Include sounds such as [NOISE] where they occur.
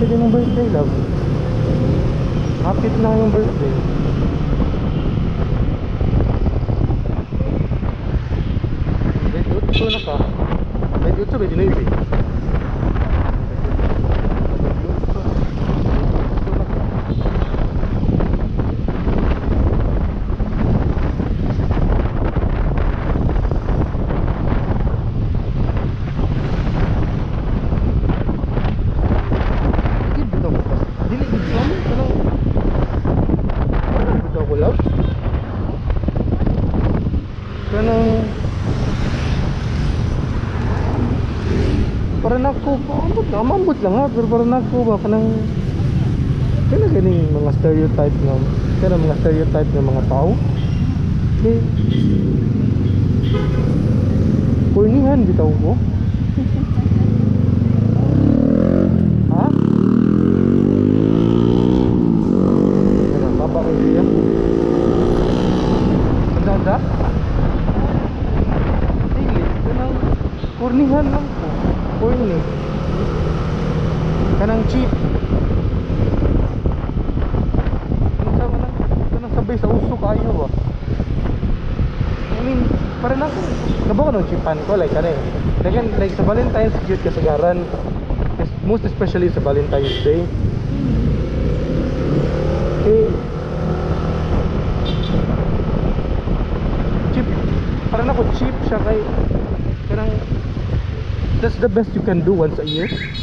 malapit din ang birthday love. Hapit lang yung birthday. May 8 na ka May 8 may 9 Kanang... Parang ako, ambot na, amambot lang ha, pero parang ako ba, kanang... Kaya ganing mga stereotype ng, kaya mga stereotype ng mga tao. Eh, Kurnihan bitaw ko. [LAUGHS] ha? Ano, baba ko siya. Anda, anda? Dili, kanang kurnihan lang ko. Kurni. Kanang cheap. Ano sa kanang, kanang sabay sa uso kayo ba? I mean, parang ako, nabo ko nung chipan ko, like, ano eh. Like, like sa Valentine's, cute kasagaran. Most especially sa Valentine's Day. Eh, cheap, parang ako cheap siya kay, parang, that's the best you can do once a year.